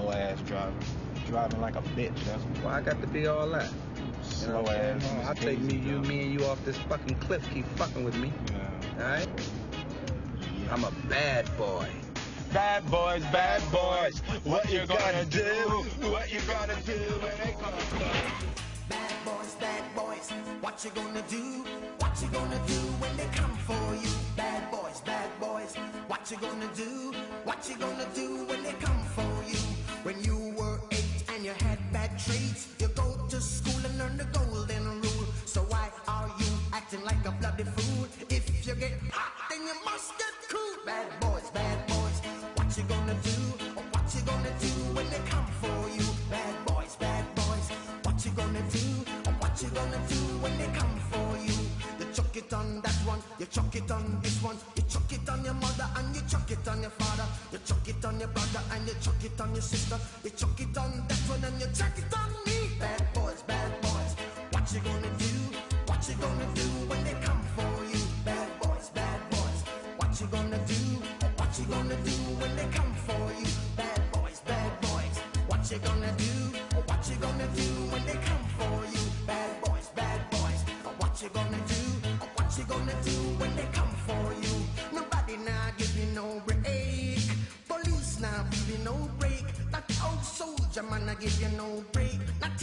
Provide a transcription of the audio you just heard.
slow ass driver. Driving like a bitch. That's Why I got to be all that? You know slow ass. I'll take me, you, me, and you off this fucking cliff. Keep fucking with me. Yeah. Alright? I'm a bad boy. Bad boys, bad boys. What you gonna do? What you gonna do when they come? Bad boys, bad boys, what you gonna do? What you gonna do when they come for you? Bad boys, bad boys, what you gonna do? What you gonna do when they come then you must get cool. Bad boys, bad boys, what you gonna do? Or what you gonna do when they come for you? Bad boys, bad boys, what you gonna do? What you gonna do when they come for you? You chuck it on that one, you chuck it on this one, you chuck it on your mother and you chuck it on your father, you chuck it on your brother and you chuck it on your sister, you chuck it on that one and you chuck it on me. What you gonna do? What you gonna do when they come for you? Bad boys, bad boys, what you gonna do? What you gonna do when they come for you? Bad boys, bad boys, what you gonna do? What you gonna do when they come for you? Nobody now give you no break. Police now give you no break. That old soldier man I give you no break. Not